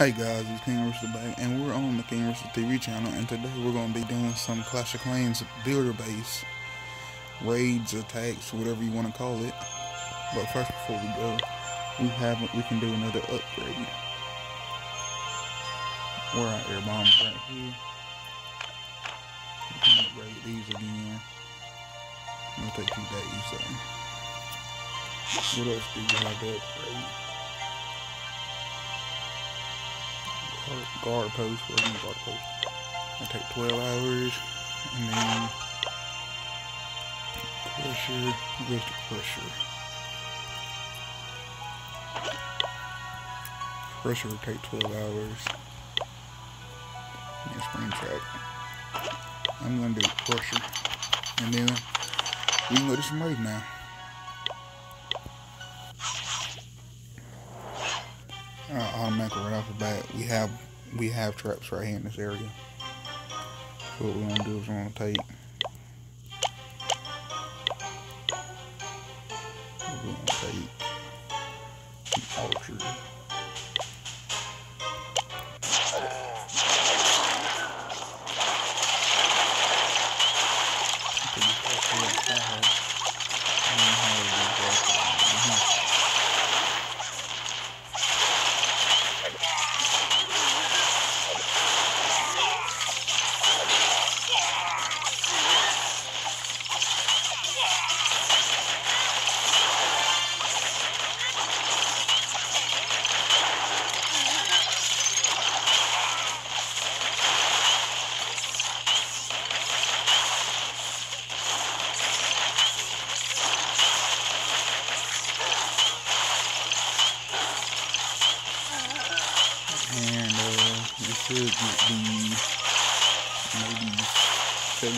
Hey guys, it's King Rooster back, and we're on the King Rooster TV channel, and today we're going to be doing some Clash of Clans builder base raids, attacks, whatever you want to call it. But first, before we go, we have we can do another upgrade. We're out air bombs right here. We can upgrade these again. It'll take two days, so. What else do you have to upgrade? Guard post, where you guard post. I take 12 hours, and then crusher, goes crusher. Crusher will take 12 hours. And spring trap. I'm gonna do crusher, and then we can go to some raid now. Uh, automatically right off the bat, we have we have traps right here in this area. So what we're gonna do is we're gonna take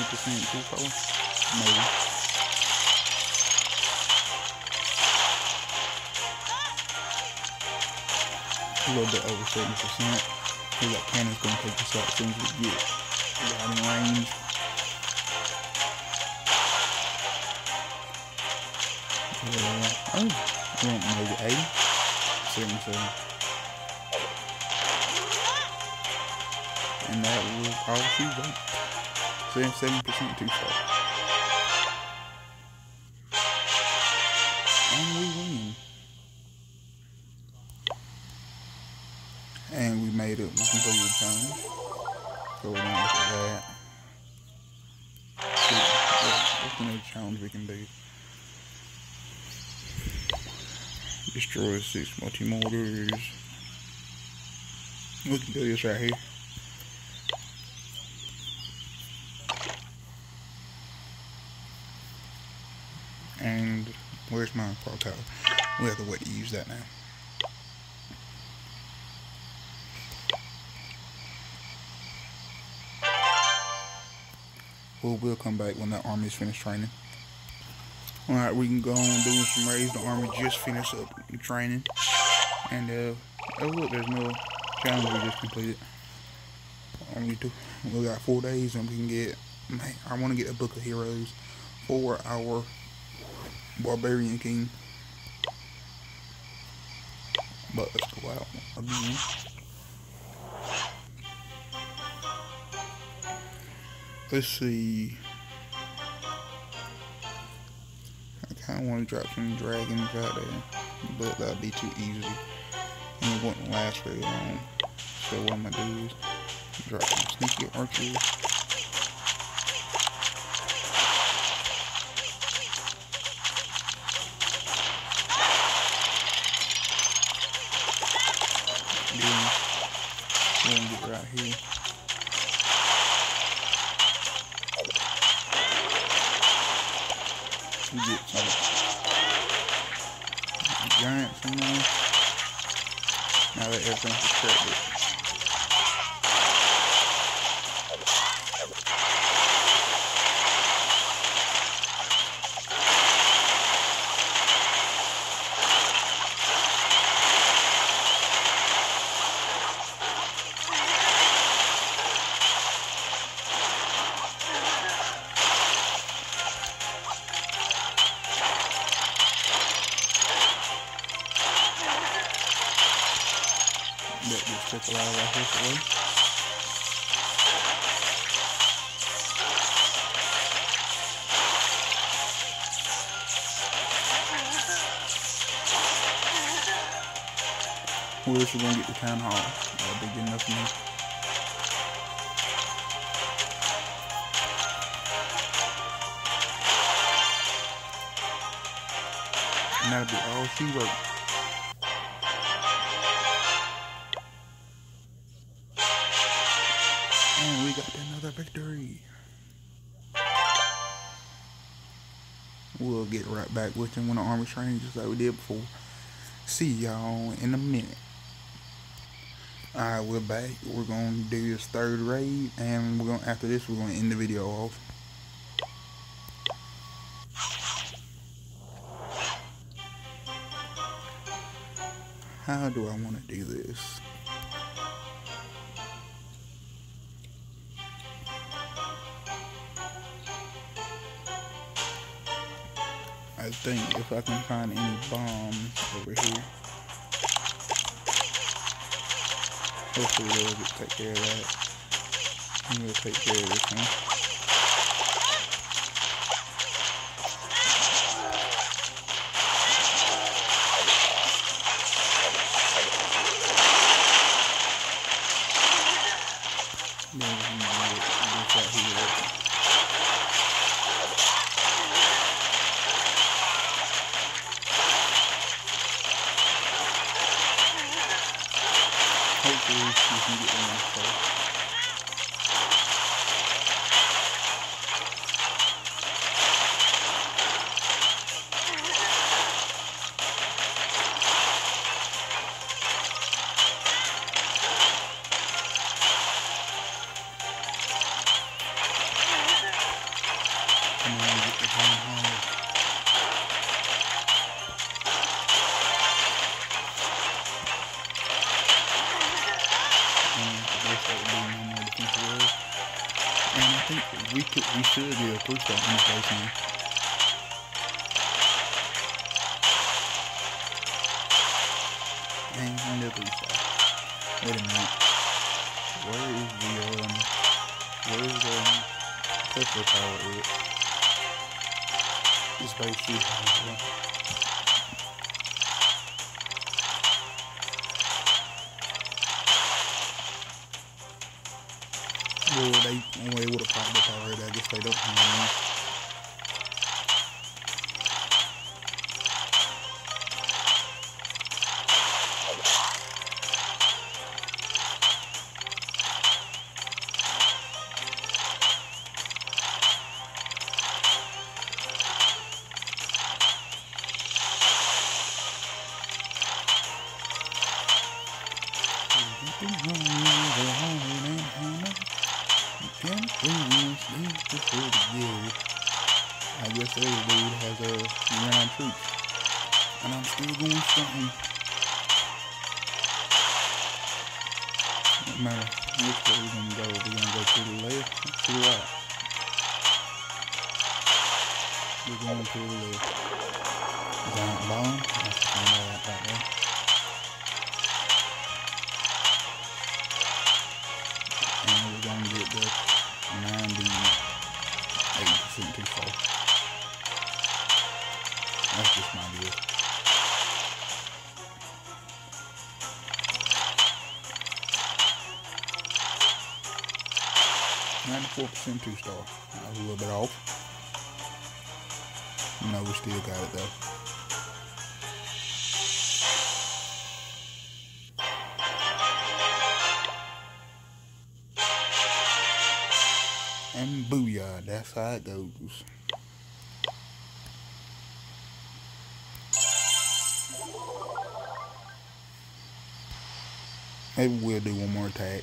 70% too far. Maybe. A little bit over 70%. I feel like cannon's gonna take this out as soon as we get out range. Yeah. Oh, maybe 80, 77. and that was all she wrote. Saying 7% too far. And we win. And we made it. We completed the challenge. So we're gonna look at that. What's another challenge we can do? Destroy six multi-mortars. We can do this right here. And where's my tower? We have to wait to use that now. Well, we'll come back when the army's finished training. Alright, we can go on doing some raids. The army just finished up training. And, uh, oh look, there's no challenge we just completed. Only two, we got four days and we can get, man, I want to get a book of heroes for our Barbarian King. But let's go out again. Let's see. I kind of want to drop some dragons out there, but that'd be too easy. And it wouldn't last very long. So what I'm going to do is drop some sneaky archers. right here. We get some giants in there. Now that everything's We're just gonna get the town hall. Good enough for me. And that'll be all she wrote. And we got another victory. We'll get right back with him when the army training just like we did before. See y'all in a minute. Alright, we're back. We're gonna do this third raid and we're gonna after this we're gonna end the video off. How do I want to do this? I think if I can find any bombs over here. Hopefully they'll take care of that. And we'll take care of this one. Hopefully you can get in there. Come could, we should be a three star in this place now. And a three star. Wait a minute. Where is the um? Where is the um, Tesla tower? At? This Well, they, they would have popped up already. I guess they don't have one. Round. And I'm still going strong. No matter which way we're gonna go, we're gonna go to the left or to the right. We're going to the left. Giant bomb. That's the thing right back there. and we're gonna get the 98% too. 4% two star. That was a little bit off. You know, we still got it though. and booyah, that's how it goes. Maybe we'll do one more attack.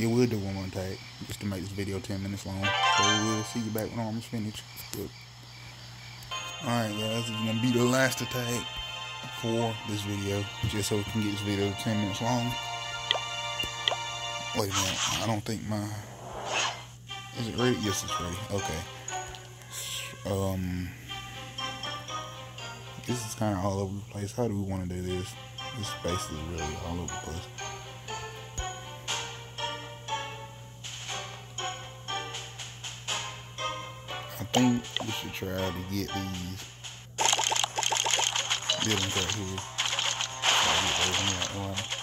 Yeah, we'll do one more take just to make this video 10 minutes long. So we'll see you back when armor's finished. Alright guys, this is gonna be the last attack for this video, just so we can get this video 10 minutes long. Wait a minute, I don't think my is it ready? Yes, it's ready. Okay. Um, this is kind of all over the place. How do we want to do this? This space is really all over the place. Think we should try to get these buildings right here.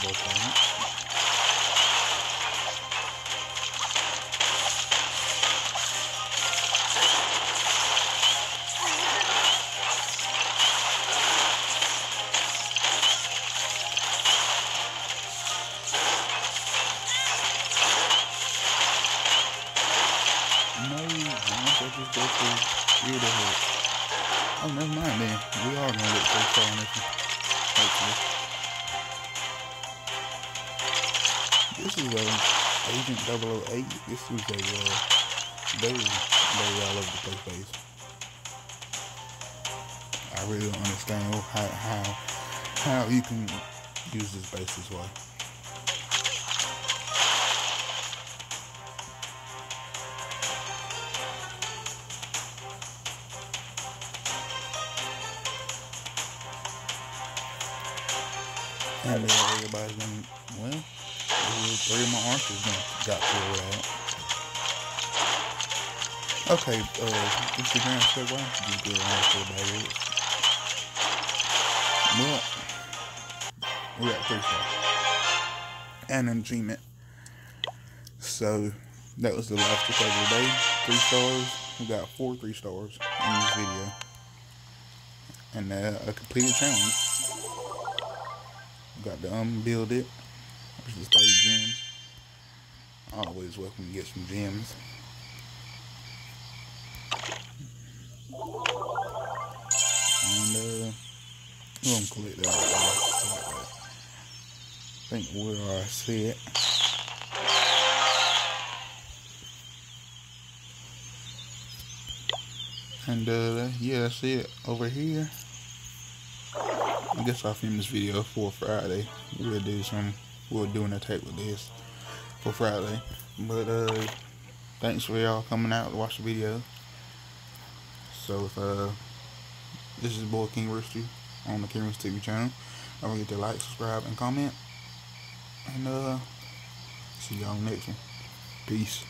To here? Oh, never mind then. We are gonna look so far on this one. Hopefully. This is a Agent 008. This is a uh, very, very all over the place base. I really don't understand how how how you can use this base this way. And uh, everybody's well, three of my archers got killed out. Okay, uh, Instagram said why don't you get around for about it? Well, we got three stars. And an achievement. So, that was the last clip of the day. Three stars. We got four three stars in this video. And uh, a completed challenge. Got to unbuild it. There's the stage gems. Always welcome to get some gems. And uh we're gonna collect that. I think where I see it. And uh yeah, that's it. Over here. I guess I'll film this video for Friday. We'll do some, we'll do an attack with this for Friday. But, uh, thanks for y'all coming out to watch the video. So, if, uh, this is boy King Rooster on the King Rooster TV channel. Don't forget to like, subscribe, and comment. And, uh, see y'all next one. Peace.